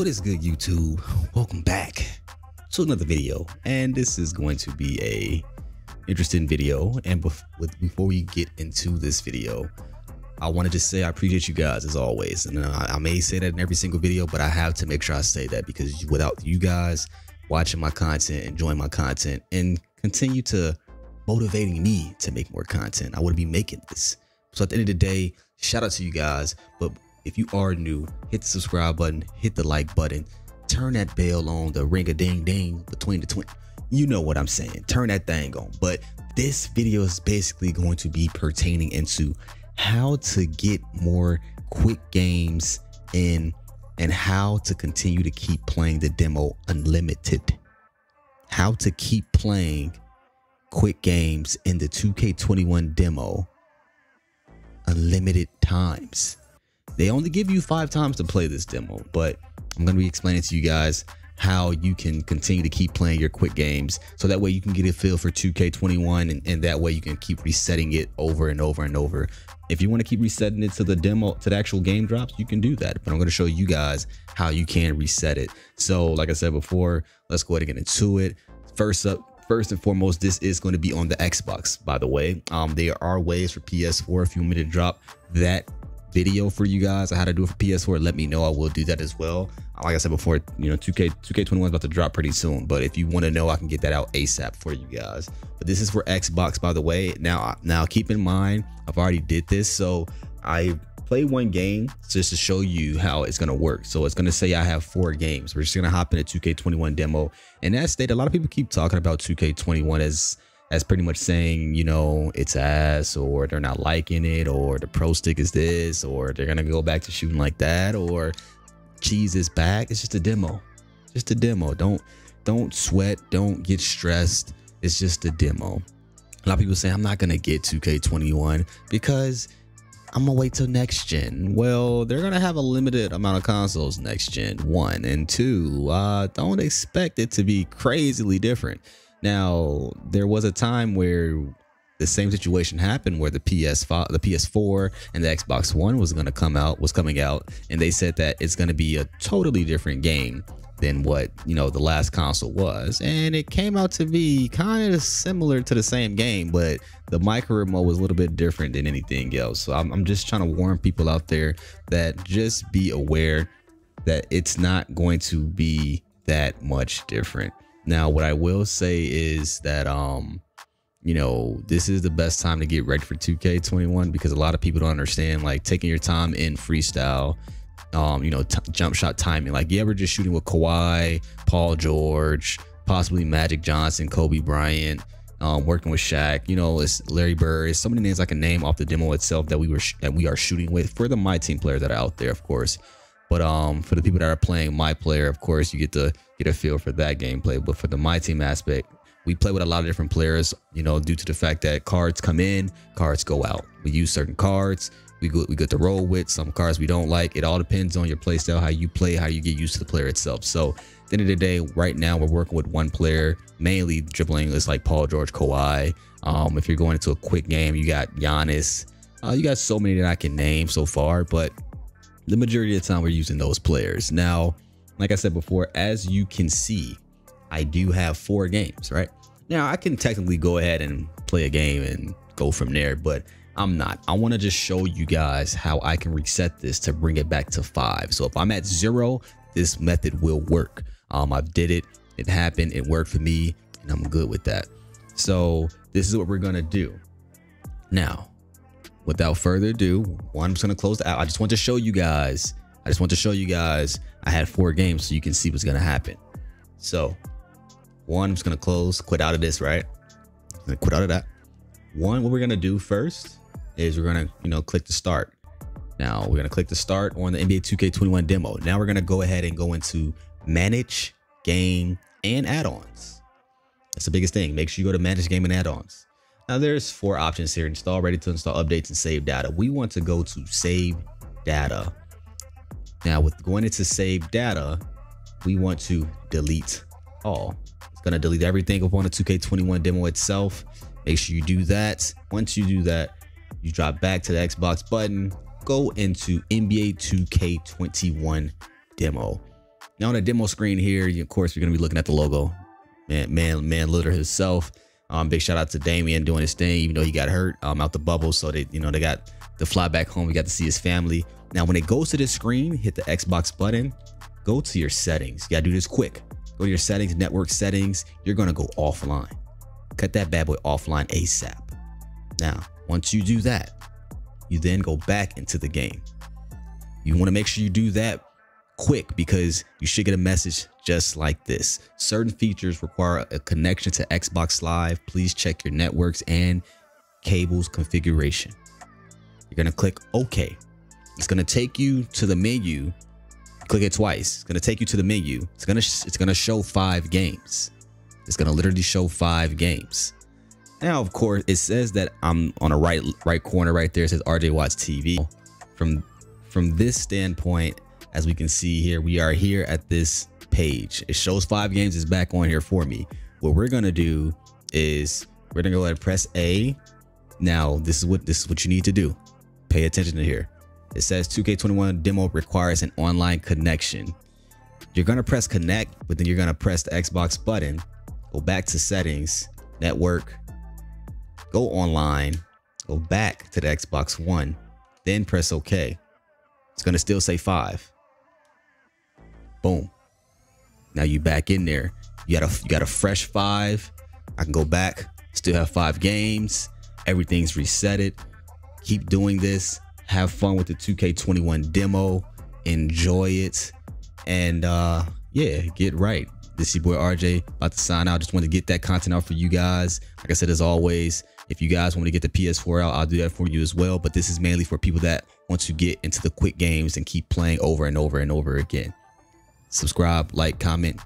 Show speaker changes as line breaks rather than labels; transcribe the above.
What is good, YouTube? Welcome back to another video, and this is going to be a interesting video. And bef with, before we get into this video, I wanted to say I appreciate you guys as always. And I, I may say that in every single video, but I have to make sure I say that because without you guys watching my content, enjoying my content, and continue to motivating me to make more content, I wouldn't be making this. So at the end of the day, shout out to you guys. But if you are new, hit the subscribe button, hit the like button, turn that bell on, the ring a ding ding between the twin. You know what I'm saying. Turn that thing on. But this video is basically going to be pertaining into how to get more quick games in and how to continue to keep playing the demo unlimited. How to keep playing quick games in the 2K21 demo unlimited times. They only give you five times to play this demo, but I'm going to be explaining to you guys how you can continue to keep playing your quick games so that way you can get a feel for 2K21 and, and that way you can keep resetting it over and over and over. If you want to keep resetting it to the demo, to the actual game drops, you can do that. But I'm going to show you guys how you can reset it. So like I said before, let's go ahead and get into it. First up, first and foremost, this is going to be on the Xbox, by the way. Um, there are ways for PS4 if you want me to drop that video for you guys on how to do it for PS4, let me know. I will do that as well. Uh, like I said before, you know, 2K 2K21 is about to drop pretty soon, but if you want to know, I can get that out ASAP for you guys. But this is for Xbox, by the way. Now, uh, now keep in mind, I've already did this, so I play one game just to show you how it's gonna work. So it's gonna say I have four games. We're just gonna hop into 2K21 demo, and that state, a lot of people keep talking about 2K21 as as pretty much saying, you know, it's ass or they're not liking it or the pro stick is this or they're going to go back to shooting like that or cheese is back. It's just a demo. Just a demo. Don't don't sweat, don't get stressed. It's just a demo. A lot of people say I'm not going to get 2K21 because I'm gonna wait till next gen. Well, they're gonna have a limited amount of consoles next gen. One and two. Uh, don't expect it to be crazily different. Now, there was a time where the same situation happened where the PS5, the PS4 and the Xbox One was going to come out, was coming out, and they said that it's going to be a totally different game than what, you know, the last console was. And it came out to be kind of similar to the same game, but the micro remote was a little bit different than anything else. So I'm, I'm just trying to warn people out there that just be aware that it's not going to be that much different. Now, what I will say is that um, you know, this is the best time to get ready for 2K21 because a lot of people don't understand like taking your time in freestyle, um, you know, jump shot timing. Like you ever just shooting with Kawhi, Paul George, possibly Magic Johnson, Kobe Bryant, um, working with Shaq, you know, it's Larry Bird. It's so many names I can name off the demo itself that we were that we are shooting with for the my team players that are out there, of course. But um, for the people that are playing my player, of course, you get to get a feel for that gameplay. But for the my team aspect, we play with a lot of different players, you know, due to the fact that cards come in, cards go out. We use certain cards. We go, we get to roll with some cards we don't like. It all depends on your playstyle, how you play, how you get used to the player itself. So at the end of the day, right now we're working with one player, mainly dribbling is like Paul George, Kawhi. Um, if you're going into a quick game, you got Giannis. Uh, you got so many that I can name so far, but the majority of the time we're using those players. Now, like I said before, as you can see, I do have four games, right? Now I can technically go ahead and play a game and go from there, but I'm not. I want to just show you guys how I can reset this to bring it back to five. So if I'm at zero, this method will work. Um, I did it. It happened. It worked for me and I'm good with that. So this is what we're to do. Now, without further ado, one, I'm just gonna close out. I just want to show you guys. I just want to show you guys. I had four games, so you can see what's gonna happen. So, one, I'm just gonna close, quit out of this, right? I'm gonna quit out of that. One, what we're gonna do first is we're gonna, you know, click the start. Now we're gonna click the start on the NBA 2K21 demo. Now we're gonna go ahead and go into manage game and add-ons. That's the biggest thing. Make sure you go to manage game and add-ons. Now there's four options here, install, ready to install updates and save data. We want to go to save data. Now with going into save data, we want to delete all. It's gonna delete everything upon the 2K21 demo itself. Make sure you do that. Once you do that, you drop back to the Xbox button, go into NBA 2K21 demo. Now on the demo screen here, of course, you're gonna be looking at the logo. Man, man, man, Lillard himself. Um, big shout out to Damian doing his thing, even though he got hurt um, out the bubble. So they, you know, they got to fly back home. We got to see his family. Now, when it goes to the screen, hit the Xbox button, go to your settings. You gotta do this quick. Go to your settings, network settings. You're gonna go offline. Cut that bad boy offline ASAP. Now, once you do that, you then go back into the game. You wanna make sure you do that quick because you should get a message just like this. Certain features require a connection to Xbox Live. Please check your networks and cables configuration. You're gonna click OK. It's gonna take you to the menu. Click it twice. It's gonna take you to the menu. It's gonna it's gonna show five games. It's gonna literally show five games. Now, of course, it says that I'm on a right right corner right there. It says RJ Watts TV. From from this standpoint, as we can see here, we are here at this page. It shows five games is back on here for me. What we're gonna do is we're gonna go ahead and press A. Now, this is what this is what you need to do. Pay attention to here. It says 2K21 demo requires an online connection. You're gonna press connect, but then you're gonna press the Xbox button, go back to settings, network, go online, go back to the Xbox One, then press OK. It's gonna still say five. Boom. Now you back in there. You got a you got a fresh five. I can go back, still have five games. Everything's resetted. Keep doing this. Have fun with the 2K21 demo. Enjoy it. And uh yeah, get right. This is your boy RJ about to sign out. Just wanted to get that content out for you guys. Like I said, as always, if you guys want to get the PS4 out, I'll do that for you as well. But this is mainly for people that want to get into the quick games and keep playing over and over and over again subscribe, like, comment.